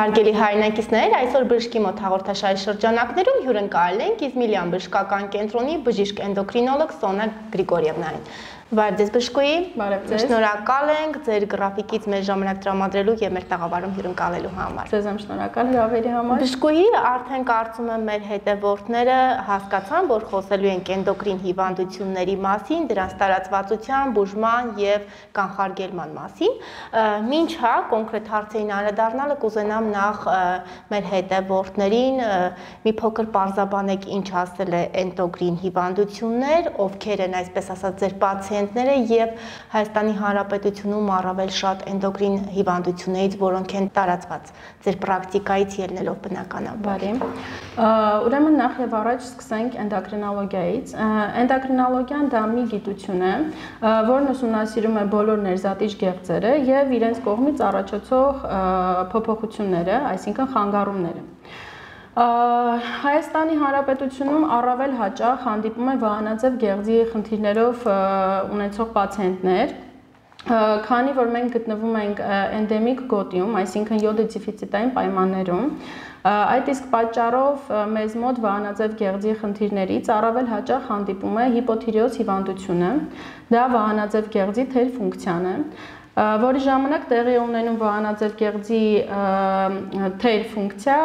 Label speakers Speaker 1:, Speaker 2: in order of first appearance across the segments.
Speaker 1: Հարգելի հայրենակիցներ, այսօր բժշկի մոտ հաղորդաշարի շրջանակներում հյուրընկալել ենք Իզմիլյան բժշկական կենտրոնի բժիշկ էնդոկրինոլոգ Սոնա Գրիգորիևնային։ Բարև ձեզ բժշկուի։
Speaker 2: Բարև ձեզ։
Speaker 1: Շնորհակալ ենք ձեր գրաֆիկից մեր ժամանակ տրամադրելու եւ մեր տաղավարում հյուրընկալելու համար։
Speaker 2: Ձեզ եմ շնորհակալ հրավերի համար։
Speaker 1: Բժշկուի արդեն կարծում եմ մեր հետևորդները հասկացան, որ խոսելու ենք էնդոկրին հիվանդությունների մասին, դրանց տարածվածության, բուժման եւ կանխարգելման մասին։ Մինչ հա կոնկրետ հարցերին անդրադառնալը կուզենամ նախ մեր հետևորդներին մի փոքր parzabanեք ինչ ասել է էնդոկրին հիվանդություններ, ովքեր են այսպես ասած ձեր պացիենտ պացիենտները եւ Հայաստանի Հանրապետությունում առավել շատ էնդոկրին հիվանդություններից, որոնք են տարածված ձեր պրակտիկայից ելնելով բնականաբար։
Speaker 2: Ուրեմն նախ եւ առաջ սկսենք էնդոկրինոլոգիայից։ Էնդոկրինոլոգիան դա մի գիտություն է, որն ուսումնասիրում է բոլոր ներզատիչ գեղձերը եւ իրենց կողմից առաջացող փոփոխությունները, այսինքն խանգարումները։ Հայաստանի Հանրապետությունում առավել հաճախ հանդիպում են վահանաձև գեղձի խնդիրներով ունեցող պացիենտներ, քանի որ մենք գտնվում ենք էնդեմիկ գոտիում, այսինքն յոդի դեֆիցիտային պայմաններում, այդ իսկ պատճառով մեզ մոտ վահանաձև գեղձի խնդիրներից առավել հաճախ հանդիպում է հիպոթիրեոզ հիվանդությունը։ Դա վահանաձև գեղձի թեր ֆունկցիան է, որի ժամանակ տեղի ունենում վահանաձև կեղձի թեր ֆունկցիա,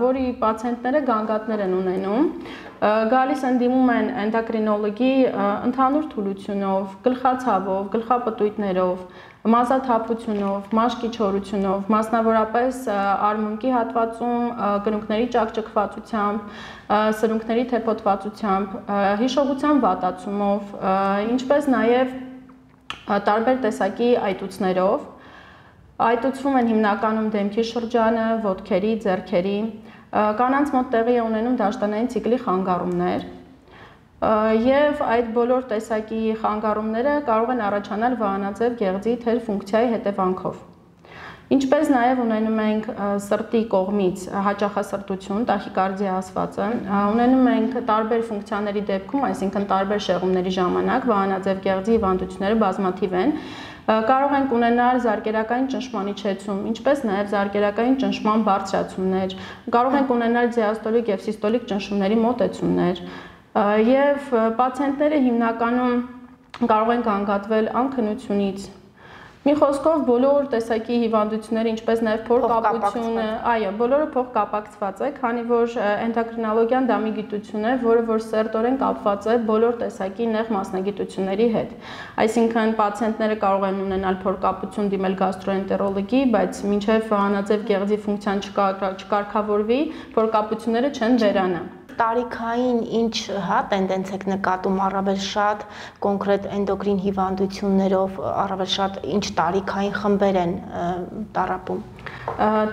Speaker 2: որի պացիենտները գանգատներ են ունենում, գալիս են դիմում են էնդոկրինոլոգի ընդհանուր թուլությունով, գլխացավով, գլխապտույտներով, մազաթափությունով, մաշկի չորությունով, մասնավորապես արմունկի հատվածում կնունքների ճակճկվածությամբ, սրունքների թեփոտվածությամբ, հիշողության վատացումով, ինչպես նաև տարբեր տեսակի այտուցներով։ Այտուցվում են հիմնականում դեմքի շրջանը, ոտքերի, ձեռքերի։ Կանանց մոտ տեղի է ունենում դաշտանային ցիկլի խանգարումներ, եւ այդ բոլոր տեսակի խանգարումները կարող են առաջանալ վահանաձև գեղձի թեր ֆունկցիայի հետևանքով։ Ինչպես նաև ունենում ենք սրտի կողմից հաճախասրտություն, տախիկարդիա ասվածը, ունենում ենք տարբեր ֆունկցիաների դեպքում, այսինքն տարբեր շեղումների ժամանակ վահանաձև գեղձի հիվանդությունները բազմաթիվ են, կարող ենք ունենալ զարգերակային ճնշման իջեցում, ինչպես նաև զարգերակային ճնշման բարձրացումներ, կարող ենք ունենալ դիաստոլիկ եւ սիստոլիկ ճնշումների մոտեցումներ, եւ պացիենտները հիմնականում կարող են կանգատվել անքնությունից, Մի խոսքով բոլոր տեսակի հիվանդությունները, ինչպես նաև փորկապությունը, այո, բոլորը փոխկապակցված է, քանի որ էնդոկրինոլոգիան դա մի գիտություն է, որը որ սերտորեն կապված է բոլոր տեսակի նեղ մասնագիտությունների հետ։ Այսինքն պացիենտները կարող են ունենալ փորկապություն դիմել գաստրոենտերոլոգի, բայց մինչև հանածև գեղձի ֆունկցիան չկարգավորվի, փորկապությունները չեն վերանա
Speaker 1: տարիքային ինչ հա տենդենց եք նկատում առավել շատ կոնկրետ էնդոկրին հիվանդություններով առավել շատ ինչ տարիքային խմբեր են տարապում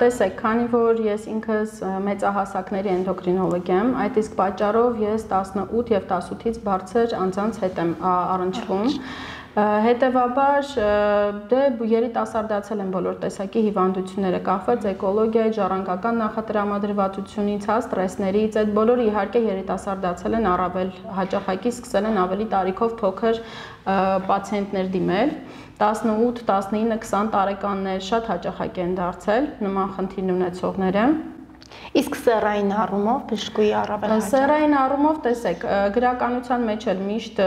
Speaker 2: տեսեք, քանի որ ես ինքս մեծահասակների էնդոկրինոլոգ եմ, այդ իսկ պատճառով ես 18 եւ 18-ից բարձր անձանց հետ եմ առնչվում։ Հետևաբար դե երիտասարդացել են բոլոր տեսակի հիվանդությունները, կախված էկոլոգիայի, ժառանգական նախատրամադրվածությունից, հա ստրեսներից, այդ բոլորը իհարկե երիտասարդացել են առավել հաճախակի սկսել են ավելի տարիքով փոքր պացիենտներ դիմել 18, 19, 20 տարեկաններ շատ հաճախակ են դարձել նման խնդիր ունեցողները
Speaker 1: Իսկ սերային առումով բժշկուի առավել հաճախ։
Speaker 2: Սերային առումով տեսեք, գրականության մեջ էլ միշտ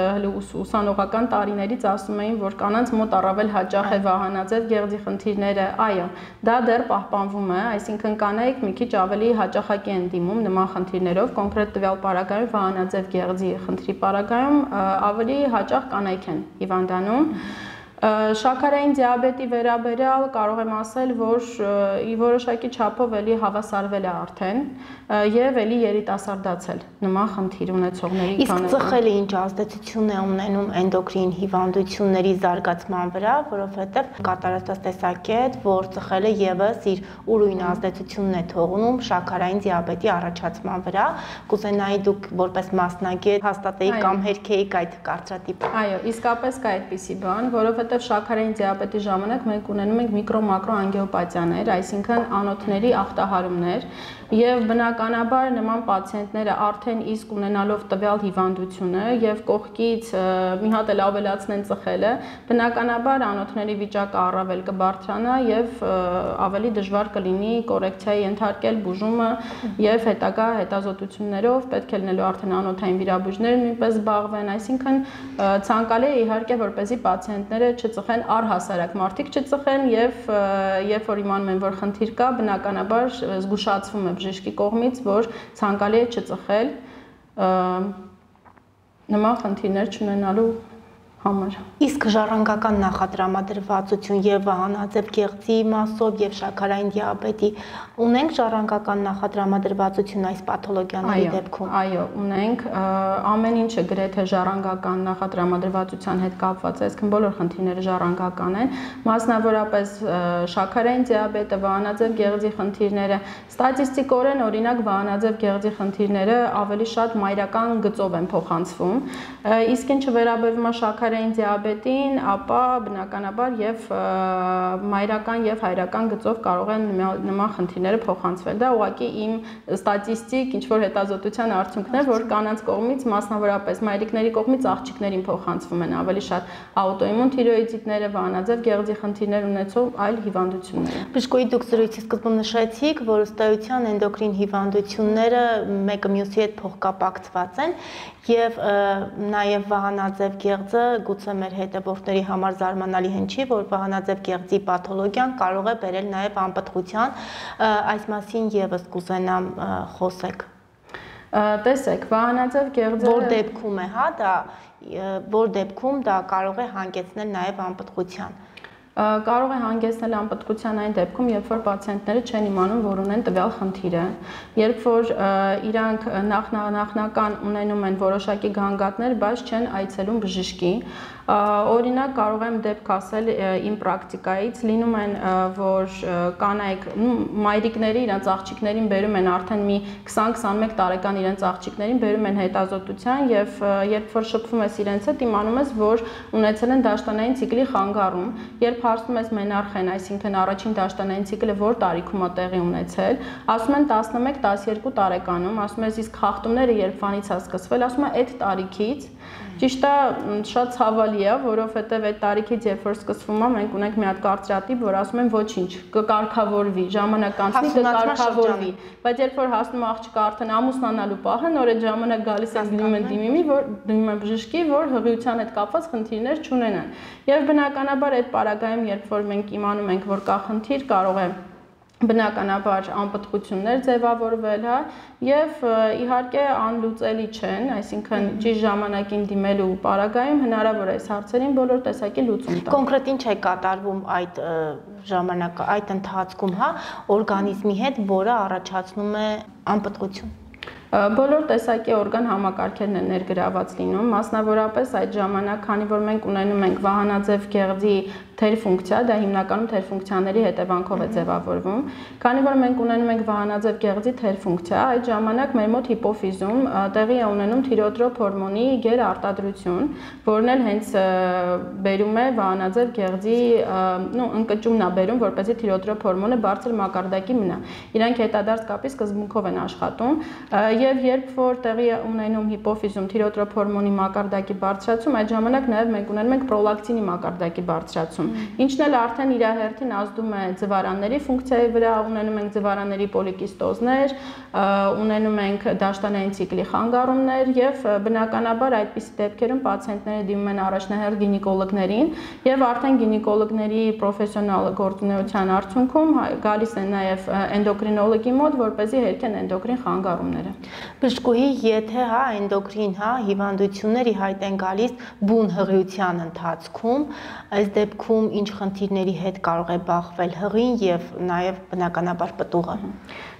Speaker 2: ուսանողական տարիներից ասում էին, որ կանանց մոտ առավել հաճախ է վահանաձև գեղձի խնդիրները։ Այո, դա դեռ պահպանվում է, այսինքն կանայք մի քիչ ավելի հաճախակի են դիմում նման խնդիրներով, կոնկրետ տվյալ պարագայում վահանաձև գեղձի խնդրի պարագայում ավելի հաճախ կանայք են հիվանդանում։ Շաքարային դիաբետի վերաբերյալ կարող եմ ասել, որ ի որոշակի չափով էլի հավասարվել է արդեն եւ էլի երիտասարդացել նման խնդիր ունեցողների
Speaker 1: քանակը։ Իսկ ծխելը ինչ ազդեցություն է ունենում էնդոկրին հիվանդությունների զարգացման վրա, որովհետեւ կատարածած տեսակետ, որ ծխելը եւս իր ուրույն ազդեցությունն է թողնում շաքարային դիաբետի առաջացման վրա, կուզենայի դուք որպես մասնագետ հաստատեի կամ հերքեիք այդ կարծրատիպը։
Speaker 2: Այո, իսկապես կա այդպիսի բան, որովհետեւ շաքարային դիաբետի ժամանակ մենք ունենում ենք միկրո-մակրո անգեոպաթիաներ, այսինքն անոթների ախտահարումներ, եւ բնակ բնականաբար նման պացիենտները արդեն իսկ ունենալով տվյալ հիվանդությունը եւ կողքից մի հատ էլ ավելացնեն ծխելը, բնականաբար անոթների վիճակը առավել կբարձրանա եւ ավելի դժվար կլինի կորեկցիայի ենթարկել բուժումը եւ հետագա հետազոտություններով պետք է լինելու արդեն անոթային վիրաբույժները նույնպես զբաղվեն, այսինքն ցանկալի է իհարկե որպեսզի պացիենտները չծխեն առհասարակ մարդիկ չծխեն եւ երբ որ իմանում են որ խնդիր կա, բնականաբար զգուշացվում է բժշկի կողմից, որ ցանկալի է չծխել նման խնդիրներ չունենալու համար։
Speaker 1: Իսկ ժառանգական նախատրամադրվածություն եւ վահանաձև գեղձի մասով եւ շաքարային դիաբետի ունենք ժառանգական նախատրամադրվածություն այս պաթոլոգիաների դեպքում։
Speaker 2: Այո, ունենք ամեն ինչը գրեթե ժառանգական նախատրամադրվածության հետ կապված է, այսինքն բոլոր խնդիրները ժառանգական են, մասնավորապես շաքարային դիաբետը, վահանաձև գեղձի խնդիրները, ստատիստիկորեն օրինակ վահանաձև գեղձի խնդիրները ավելի շատ մայրական գծով են փոխանցվում, իսկ ինչ վերաբերում է շաքարային շաքարային դիաբետին, ապա բնականաբար եւ մայրական եւ հայրական գծով կարող են նման խնդիրները փոխանցվել։ Դա ուղղակի իմ ստատիստիկ ինչ որ հետազոտության արդյունքներ, որ կանանց կողմից մասնավորապես մայրիկների կողմից աղջիկներին փոխանցվում են ավելի շատ աուտոիմուն թիրոիդիտները, վանաձև գեղձի խնդիրներ ունեցող այլ հիվանդություններ։
Speaker 1: Բժշկոյի դուք զրույցի սկզբում նշեցիք, որ ըստեյության էնդոկրին հիվանդությունները մեկը մյուսի հետ փոխկապակցված են եւ նաեւ վահանաձև գեղձը գուցե մեր հետևորդների համար զարմանալի հեն չի, որ վահանաձև գեղձի պաթոլոգիան կարող է բերել նաեւ անպտղության, այս մասին եւս կուզենամ խոսեք։
Speaker 2: Տեսեք, վահանաձև գեղձը
Speaker 1: որ դեպքում է, հա, դա որ դեպքում դա կարող է հանգեցնել նաեւ անպտղության
Speaker 2: կարող է հանգեցնել անպտղության այն դեպքում, երբ որ պացիենտները չեն իմանում, որ ունեն տվյալ խնդիրը, երբ որ իրանք նախնական ունենում են որոշակի գանգատներ, բայց չեն այցելում բժշկի, Օրինակ կարող եմ դեպք ասել իմ պրակտիկայից, լինում են որ կանայք մայրիկների իրենց աղջիկներին բերում են արդեն մի 20-21 տարեկան իրենց աղջիկներին բերում են հետազոտության եւ երբ որ շփվում ես իրենց հետ իմանում ես որ ունեցել են դաշտանային ցիկլի խանգարում, երբ հարցնում ես մենարխեն, այսինքն առաջին դաշտանային ցիկլը որ տարիքում է տեղի ունեցել, ասում են 11-12 տարեկանում, ասում ես իսկ խախտումները երբ վանից է սկսվել, ասում է այդ տարիքից Ճիշտ է, շատ ցավալի է, որովհետև այդ տարիքից երբ որ սկսվում է, մենք ունենք մի հատ կարծրատիպ, որ ասում են ոչինչ, կկարգավորվի, ժամանակ անցնի կկարգավորվի, բայց երբ որ հասնում աղջիկը արդեն ամուսնանալու պահը, նոր այդ ժամանակ գալիս են դիմում են դիմիմի, որ դիմում են բժշկի, որ հղիության հետ կապված խնդիրներ չունենան։ Եվ բնականաբար այդ պարագայում, երբ որ մենք իմանում ենք, որ կա խնդիր, կարող է բնականաբար անպտղություններ ձևավորվել, հա, եւ իհարկե անլուծելի չեն, այսինքն ճիշտ ժամանակին դիմելու պարագայում հնարավոր է այս հարցերին բոլոր տեսակի լուծում տալ։
Speaker 1: Կոնկրետ ինչ է կատարվում այդ ժամանակ, այդ ընթացքում, հա, օրգանիզմի հետ, որը առաջացնում է անպտղություն։
Speaker 2: Բոլոր տեսակի օրգան համակարգերն են ներգրաված լինում, մասնավորապես այդ ժամանակ, քանի որ մենք ունենում ենք վահանաձև գեղձի թեր ֆունկցիա, դա հիմնականում թեր ֆունկցիաների հետևանքով է ձևավորվում։ Քանի որ մենք ունենում ենք վահանաձև գեղձի թեր ֆունկցիա, այդ ժամանակ մեր մոտ հիպոֆիզում տեղի է ունենում թիրոտրոպ հորմոնի գեր արտադրություն, որն էլ հենց բերում է վահանաձև գեղձի, նո, ընկճումն է բերում, որպեսզի թիրոտրոպ հորմոնը բարձր մակարդակի մնա։ Իրանք հետադարձ կապի սկզբունքով են աշխատում եւ երբ որ տեղի ունենում հիպոֆիզում թիրոտրոպ հորմոնի մակարդակի բարձրացում, այդ ժամանակ նաեւ մենք ունենում ենք պրոլակտինի մակարդակի բարձրացում ստացվում։ Ինչն էլ արդեն իր հերթին ազդում է ձվարանների ֆունկցիայի վրա, ունենում ենք ձվարանների պոլիկիստոզներ, ունենում ենք դաշտանային ցիկլի խանգարումներ եւ բնականաբար այդպիսի դեպքերում պացիենտները դիմում են առաջնահերթ գինեկոլոգներին եւ արդեն գինեկոլոգների պրոֆեսիոնալ գործունեության արդյունքում գալիս են նաեւ էնդոկրինոլոգի մոտ, որ เป զի հերքեն էնդոկրին խանգարումները։
Speaker 1: Բժշկուհի, եթե հա էնդոկրին հա հիվանդությունների հայտ են գալիս բուն հղիության ընթացքում, այս դեպքում դեպքում ինչ խնդիրների հետ կարող է բախվել հղին եւ նաեւ բնականաբար պտուղը։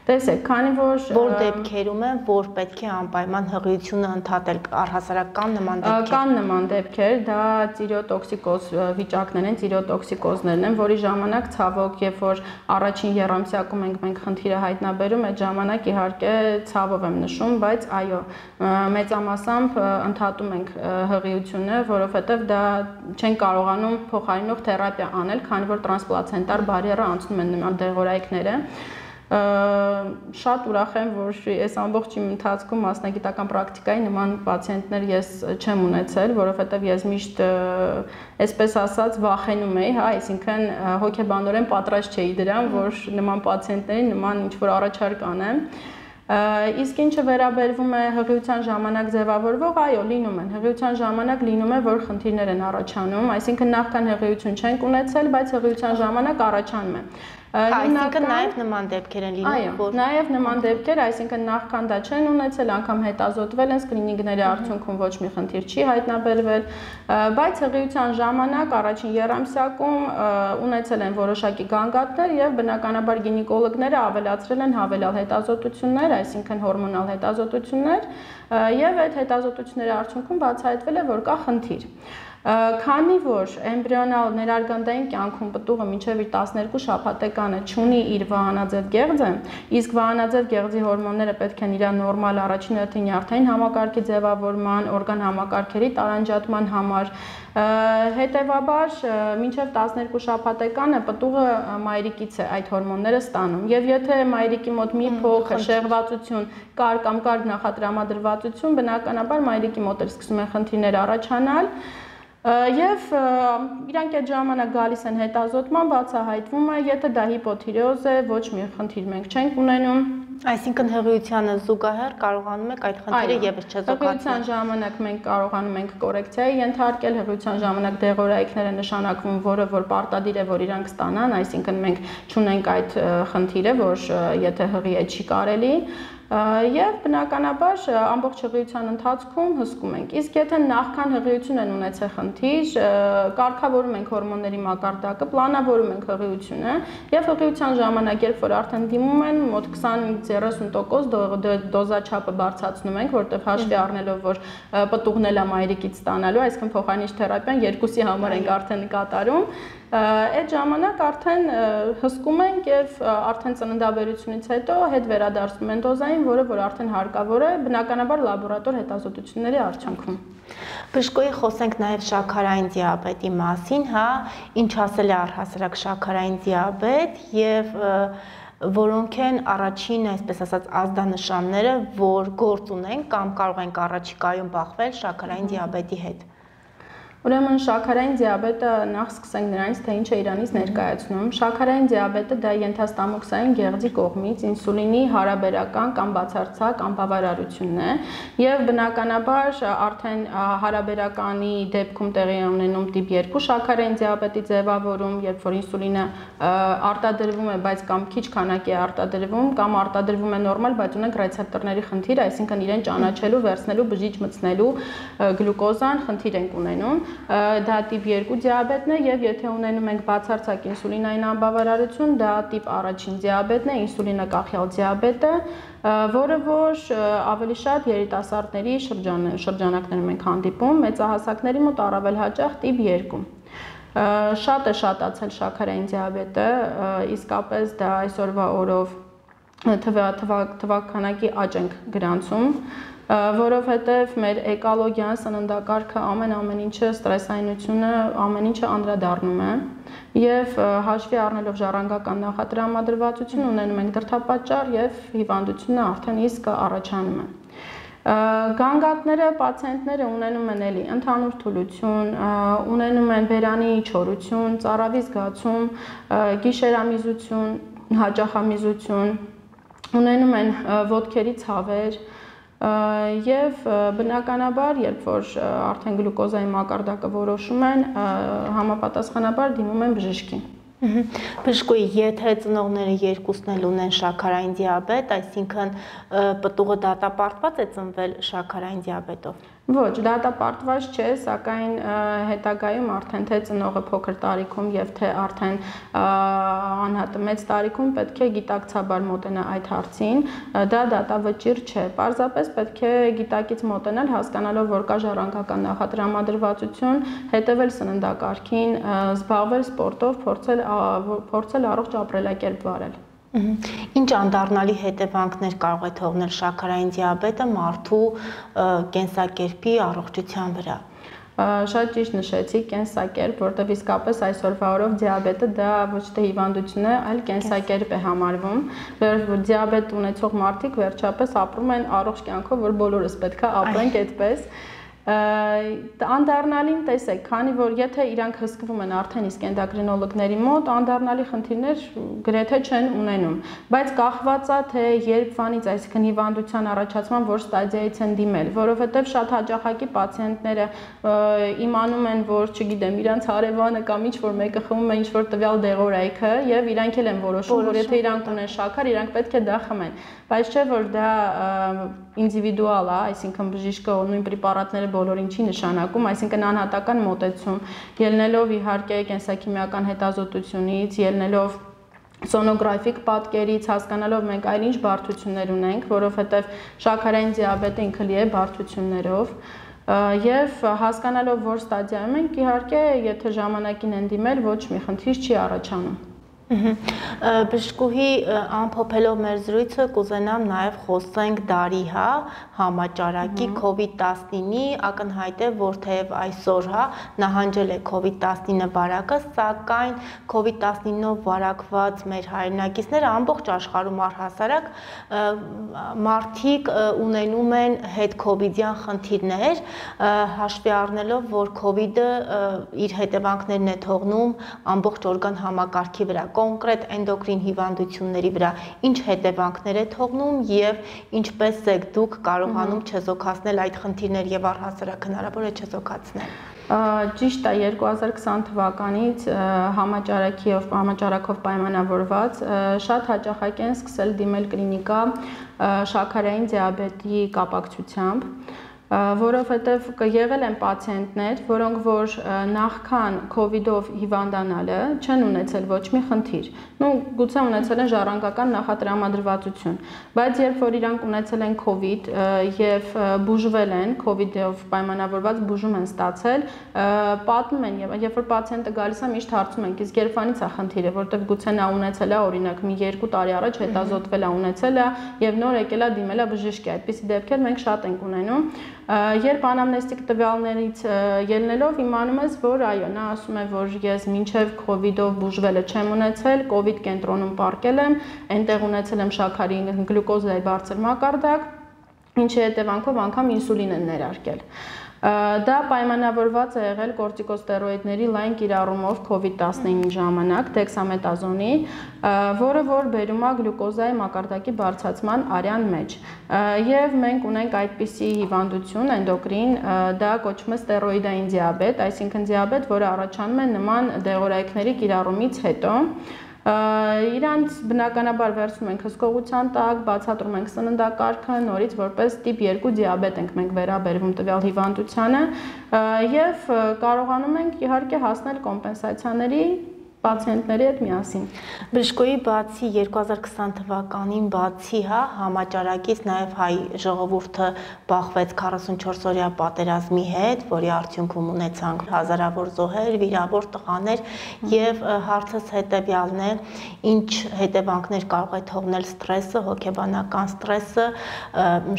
Speaker 2: Տեսեք, քանի որ
Speaker 1: որ դեպքերում է, որ պետք է անպայման հղիությունը ընդհատել առհասարակ կան նման դեպքեր։
Speaker 2: Կան նման դեպքեր, դա ծիրոտոքսիկոզ վիճակներ են, ծիրոտոքսիկոզներն են, որի ժամանակ ցավոք, երբ որ առաջին երամսյակում ենք մենք խնդիրը հայտնաբերում, այդ ժամանակ իհարկե ցավով եմ նշում, բայց այո, մեծամասամբ ընդհատում ենք հղիությունը, որովհետև դա չեն կարողանում փոխարինող թերապիա անել, քանի որ տրանսպլացենտար բարիերը անցնում են նման դեղորայքները շատ ուրախ եմ, որ այս ամբողջ իմ ընթացքում մասնագիտական պրակտիկայի նման պացիենտներ ես չեմ ունեցել, որովհետև ես միշտ այսպես ասած վախենում էի, հա, այսինքն հոգեբանորեն պատրաստ չէի դրան, որ նման պացիենտներին նման ինչ որ առաջարկ անեմ։ Իսկ ինչը վերաբերվում է հղիության ժամանակ ձևավորվող, այո, լինում են։ Հղիության ժամանակ լինում է, որ խնդիրներ են առաջանում, այսինքն նախքան հղիություն չենք ունեցել, բայց հղիության ժամանակ առաջանում է։
Speaker 1: Այսինքն նաև նման դեպքեր են լինում,
Speaker 2: որ Նաև նման դեպքեր, այսինքն նախքան դա չեն ունեցել, անգամ հետազոտվել են սկրինինգների արդյունքում ոչ մի խնդիր չի հայտնաբերվել, բայց հղիության ժամանակ առաջին երամսյակում ունեցել են որոշակի գանգատներ եւ բնականաբար գինեկոլոգները ավելացրել են հավելյալ հետազոտություններ, այսինքն հորմոնալ հետազոտություններ, եւ այդ հետազոտությունների արդյունքում բացահայտվել է, որ կա խնդիր։ Քանի որ էմբրիոնալ ներարգանդային կյանքում պտուղը մինչև իր 12 շաբաթեկանը ունի իր վահանաձև գեղձը, իսկ վահանաձև գեղձի հորմոնները պետք են իր նորմալ առաջին հերթին նյարդային համակարգի ձևավորման, օրգան համակարգերի տարանջատման համար հետևաբար մինչև 12 շաբաթեկանը պտուղը մայրիկից է այդ հորմոնները ստանում եւ եթե մայրիկի մոտ մի փոքր շեղվածություն կար կամ կար նախատրամադրվածություն բնականաբար մայրիկի մոտ էլ սկսում են խնդիրներ առաջանալ Եվ իրանք այդ ժամանակ գալիս են հետազոտման, բացահայտվում է, եթե դա հիպոթիրեոզ է, ոչ մի խնդիր մենք չենք ունենում։
Speaker 1: Այսինքն հղիությանը զուգահեռ կարողանում եք այդ խնդիրը եւս չզոհացնել։
Speaker 2: Հղիության ժամանակ մենք կարողանում ենք կորեկցիայի ենթարկել, հղիության ժամանակ դեղորայքները նշանակվում, որը որ պարտադիր է, որ իրանք ստանան, այսինքն մենք չունենք այդ խնդիրը, որ եթե հղի է չի կարելի, եւ բնականաբար ամբողջ հղիության ընթացքում հսկում ենք։ Իսկ եթե նախքան հղիություն են ունեցել խնդիր, կարգավորում ենք հորմոնների մակարդակը, պլանավորում ենք հղիությունը եւ հղիության ժամանակ, երբ որ արդեն դիմում են, մոտ 20-30% դոզաչափը բարձրացնում ենք, որտեղ հաշվի առնելով, որ պտուղն էլ է մայրիկից ստանալու, այսինքն փոխանիշ թերապիան երկուսի համար ենք արդեն կատարում այդ ժամանակ արդեն հսկում ենք եւ արդեն ծննդաբերությունից հետո հետ վերադարձնում են դոզային, որը որ արդեն հարկավոր է բնականաբար լաբորատոր հետազոտությունների արդյունքում։
Speaker 1: Բժշկոյի խոսենք նաև շաքարային դիաբետի մասին, հա, ինչ ասել է առհասարակ շաքարային դիաբետ եւ որոնք են առաջին, այսպես ասած, ազդանշանները, որ գործ ունեն կամ կարող ենք առաջիկայում բախվել շաքարային դիաբետի հետ։
Speaker 2: Ուրեմն շաքարային դիաբետը նախ սկսենք նրանից, թե ինչ է Իրանից ներկայացնում։ Շաքարային դիաբետը դա ենթաստամոքսային գեղձի կողմից ինսուլինի հարաբերական կամ բացարձակ անբավարարությունն է, եւ բնականաբար արդեն հարաբերականի դեպքում տեղի ունենում տիպ 2 շաքարային դիաբետի ձևավորում, երբ որ ինսուլինը արտադրվում է, բայց կամ քիչ քանակի է արտադրվում, կամ արտադրվում է նորմալ, բայց ունենք ռեցեպտորների խնդիր, այսինքն իրեն ճանաչելու, վերցնելու, բջիջ մտցնելու գլյուկոզան խնդիր ենք ունենում դա տիպ 2 դիաբետն է եւ եթե ունենում ենք բացարձակ ինսուլինային անբավարարություն, դա տիպ առաջին դիաբետն է, ինսուլինը կախյալ դիաբետը, որը որ ավելի շատ երիտասարդների շրջան շրջանակներում ենք հանդիպում, մեծահասակների մոտ առավել հաճախ տիպ 2 շատ է շատացել շաքարային դիաբետը, իսկապես դա այսօրվա օրով թվականակի աճ ենք գրանցում որովհետև մեր էկոլոգիան, սննդակարգը, ամեն ամեն ինչը, ստրեսայնությունը, ամեն ինչը անդրադառնում է եւ հաշվի առնելով ժառանգական նախատրամադրվածություն ունենում ենք դրթապաճառ եւ հիվանդությունը արդեն իսկ առաջանում է Գանգատները պացիենտները ունենում են էլի ընդհանուր թուլություն, ունենում են բերանի չորություն, ծարավի զգացում, գիշերամիզություն, հաճախամիզություն, ունենում են ոտքերի ցավեր, Եվ բնականաբար, երբ որ արդեն գլյուկոզայի մակարդակը որոշում են, համապատասխանաբար դիմում են բժշկին։
Speaker 1: Բժշկուի, եթե ծնողները երկուսն էլ ունեն շաքարային դիաբետ, այսինքն պտուղը դատապարտված է ծնվել շաքարային դիաբետով։
Speaker 2: Ոչ, դատապարտված չէ, սակայն հետագայում արդեն թե ծնողը փոքր տարիքում եւ թե արդեն անհատը մեծ տարիքում պետք է գիտակցաբար մոտենա այդ հարցին, դա դատավճիռ չէ։ Պարզապես պետք է գիտակից մոտենալ, հասկանալով, որ կա ժառանգական նախատրամադրվածություն, հետևել սննդակարգին, զբաղվել սպորտով, փորձել փորձել առողջ ապրելակերպ վարել։
Speaker 1: Ինչ անդառնալի հետևանքներ կարող է թողնել շաքարային դիաբետը մարդու կենսակերպի առողջության վրա։
Speaker 2: Շատ ճիշտ նշեցիք կենսակերպ, որտեղ իսկապես այսօրվա օրով դիաբետը դա ոչ թե հիվանդություն է, այլ կենսակերպ է համարվում, որ դիաբետ ունեցող մարդիկ վերջապես ապրում են առողջ կյանքով, որ բոլորս պետքա ապրենք այդպես անդառնալին տեսեք, քանի որ եթե իրանք հսկվում են արդեն իսկ էնդոկրինոլոգների մոտ, անդառնալի խնդիրներ գրեթե չեն ունենում, բայց կախված է թե երբ վանից, այսինքն հիվանդության առաջացման որ ստադիայից են դիմել, որովհետև շատ հաճախակի պացիենտները իմանում են, որ, չգիտեմ, իրանց հարևանը կամ ինչ որ մեկը խմում է ինչ որ տվյալ դեղորայքը եւ իրանք էլ են որոշում, որ եթե իրանք ունեն շաքար, իրանք պետք է դա խմեն բայց չէ որ դա ինդիվիդուալ է, այսինքն բժիշկը նույն պրեպարատները բոլորին չի նշանակում, այսինքն անհատական մոտեցում, ելնելով իհարկե կենսաքիմիական հետազոտությունից, ելնելով սոնոգրաֆիկ պատկերից հասկանալով մենք այլ ինչ բարդություններ ունենք, որովհետև շաքարային դիաբետը ինքը լի է բարդություններով եւ հասկանալով որ ստադիայում ենք իհարկե եթե ժամանակին են դիմել ոչ մի խնդիր չի առաջանում
Speaker 1: Բժշկուհի ամփոփելով մեր զրույցը կուզենամ նաև խոսենք դարի, հա, համաճարակի COVID-19-ի, ակնհայտ է, որ թեև այսօր, հա, նահանջել է COVID-19 վարակը, սակայն COVID-19-ով վարակված մեր հայրենակիցները ամբողջ աշխարհում առհասարակ մարդիկ ունենում են հետ COVID-յան խնդիրներ, հաշվի առնելով, որ COVID-ը իր հետևանքներն է թողնում ամբողջ օրգան համակարգի վրա կոնկրետ էնդոկրին հիվանդությունների վրա ինչ հետևանքներ է թողնում եւ ինչպես եք դուք կարողանում չեզոքացնել այդ խնդիրներ եւ առհասարակ հնարավոր է չեզոքացնել
Speaker 2: Ճիշտ է 2020 թվականից համաճարակի եւ համաճարակով պայմանավորված շատ հաճախակ են սկսել դիմել կլինիկա շաքարային դիաբետի կապակցությամբ որովհետև կեղել են պացիենտներ, որոնք որ նախքան COVID-ով հիվանդանալը չեն ունեցել ոչ մի խնդիր։ Ну, գուցե ունեցել են ժառանգական նախատրամադրվածություն, բայց երբ որ իրանք ունեցել են COVID եւ բուժվել են COVID-ով պայմանավորված բուժում են ստացել, պատմում են եւ երբ որ պացիենտը գալիս է, միշտ հարցում ենք, իսկ երբանից է խնդիրը, որովհետև գուցե նա ունեցել է օրինակ մի 2 տարի առաջ հետազոտվել է ունեցել է եւ նոր եկել է դիմել է բժշկի։ Այդպիսի դեպքեր մենք շատ ենք ունենում Երբ անամնեստիկ տվյալներից ելնելով իմանում ես, որ այո, նա ասում է, որ ես մինչև իդով բուժվելը չեմ ունեցել, իդ կենտրոնում պարկել եմ, այնտեղ ունեցել եմ շաքարի գլյուկոզայի բարձր մակարդակ, ինչի հետևանքով անգամ ինսուլին են ներարկել։ Դա պայմանավորված է եղել կորտիկոստերոիդների լայն կիրառումով COVID-19 ժամանակ դեքսամետազոնի, որը որ բերում է գլյուկոզայի մակարդակի բարձրացման արյան մեջ։ Եվ մենք ունենք այդպիսի հիվանդություն էնդոկրին, դա կոչվում է ստերոիդային դիաբետ, այսինքն դիաբետ, որը առաջանում է նման դեղորայքների կիրառումից հետո Իրանց բնականաբար վերցնում ենք հսկողության տակ, բացատրում ենք սննդակարգը, նորից որպես տիպ 2 դիաբետ ենք մենք վերաբերվում տվյալ հիվանդությանը եւ կարողանում ենք իհարկե հասնել կոմպենսացիաների պացիենտների հետ միասին։
Speaker 1: Բժշկոյի բացի 2020 թվականին բացի, հա, համաճարակից նաև հայ ժողովուրդը բախվեց 44 օրյա պատերազմի հետ, որի արդյունքում ունեցանք հազարավոր զոհեր, վիրավոր տղաներ եւ հարցս հետեւյալն է, ինչ հետևանքներ կարող է թողնել ստրեսը, հոգեբանական ստրեսը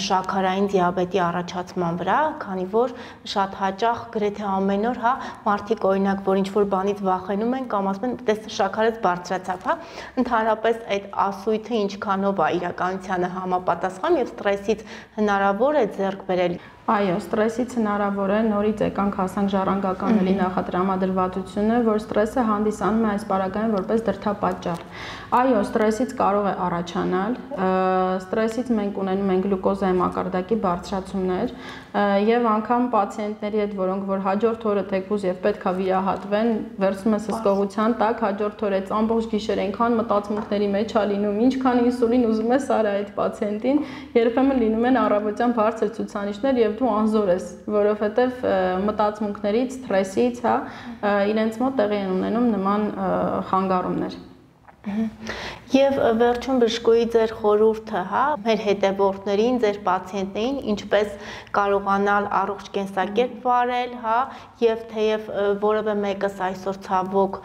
Speaker 1: շաքարային դիաբետի առաջացման վրա, քանի որ շատ հաճախ գրեթե ամեն օր, հա, մարդիկ օրինակ, որ ինչ որ բանից վախենում են կամ ասում են տես շաքարից բարձրացավ, հա։ Ընդհանրապես այդ ասույթը ինչքանով է իրականությանը համապատասխան եւ ստրեսից հնարավոր է ձեռք բերել
Speaker 2: Այո, ստրեսից հնարավոր է նորից եկանք հասանք ժառանգական էլի նախատրամադրվածությունը, որ ստրեսը հանդիսանում է այս պարագային որպես դրդապատճառ։ Այո, ստրեսից կարող է առաջանալ, ստրեսից մենք ունենում ենք գլյուկոզայի մակարդակի բարձրացումներ եւ անգամ պացիենտների հետ, որոնք որ հաջորդ օրը թեկուզ եւ պետքա վիրահատվեն, վերցնում ես հսկողության տակ, հաջորդ օրը այս ամբողջ գիշեր այնքան մտածմունքների մեջ ա լինում, ինչքան ինսուլին ուզում ես արա այդ պացիենտին, երբեմն լինում են առավոտյան բարձր ցուցանիշներ եւ դու անզոր ես, որովհետև մտածմունքներից, սթրեսից, հա, իրենց մոտ տեղի են ունենում նման խանգարումներ։
Speaker 1: Եվ վերջում բժշկուի ձեր խորհուրդը, հա, մեր հետևորդներին, ձեր պացիենտներին, ինչպես կարողանալ առողջ կենսակերպ վարել, հա, եւ թեև որևէ մեկս այսօր ցավոք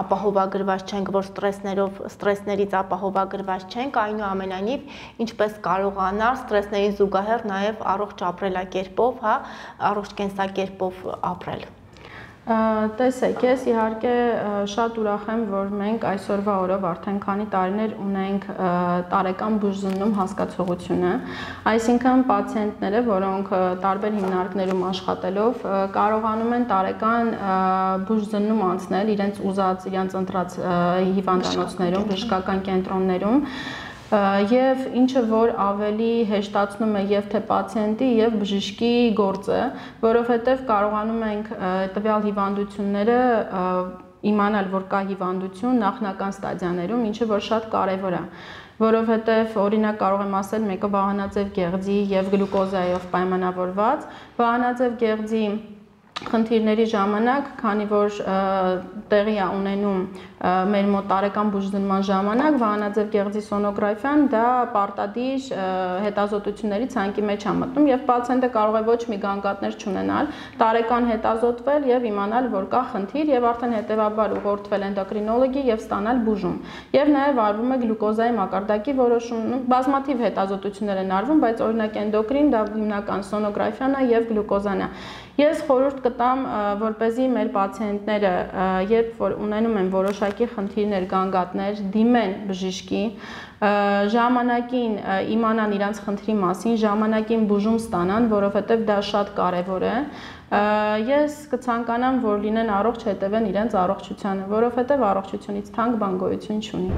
Speaker 1: ապահովագրված չենք, որ ստրեսներով, ստրեսներից ապահովագրված չենք, այնուամենայնիվ ինչպես կարողանալ ստրեսներին զուգահեռ նաեւ առողջ ապրելակերպով, հա, առողջ կենսակերպով ապրել։
Speaker 2: Տեսեք, ես իհարկե շատ ուրախ եմ, որ մենք այսօրվա օրով արդեն քանի տարիներ ունենք տարեկան բուժզննում հասկացողությունը, այսինքն պացիենտները, որոնք տարբեր հիմնարկներում աշխատելով կարողանում են տարեկան բուժզննում անցնել իրենց ուզած, իրենց ընտրած հիվանդանոցներում, բժշկական կենտրոններում եւ ինչը որ ավելի հեշտացնում է եւ թե պացիենտի եւ բժշկի գործը, որովհետեւ կարողանում ենք տվյալ հիվանդությունները իմանալ, որ կա հիվանդություն նախնական ստադիաներում, ինչը որ շատ կարևոր է որովհետև օրինակ կարող եմ ասել մեկը վահանաձև գեղձի եւ գլյուկոզայով պայմանավորված, վահանաձև գեղձի խնդիրների ժամանակ, քանի որ տեղի է ունենում մեր մոտ տարեկան բուժզնման ժամանակ վահանաձև գեղձի սոնոգրաֆիան դա պարտադիր հետազոտությունների ցանկի մեջ է մտնում եւ պացիենտը կարող է ոչ մի գանգատներ չունենալ, տարեկան հետազոտվել եւ իմանալ, որ կա խնդիր եւ արդեն հետեւաբար ուղղորդվել էնդոկրինոլոգի եւ ստանալ բուժում։ Եվ նաեւ արվում է գլյուկոզայի մակարդակի որոշում, բազմաթիվ հետազոտություններ են արվում, բայց օրինակ էնդոկրին դա հիմնական սոնոգրաֆիան է եւ գլյուկոզան է։ Ես խորհուրդ կտամ, որ เป զի մեր պացիենտները, երբ որ ունենում են որոշակի խնդիրներ, գանգատներ, դիմեն բժիշկի, ժամանակին իմանան իրանց խնդրի մասին, ժամանակին բուժում ստանան, որովհետև դա շատ կարևոր է։ Ես կցանկանամ, որ լինեն առողջ հետևեն իրենց առողջությանը, որովհետև առողջությունից թանկ բան գոյություն չունի։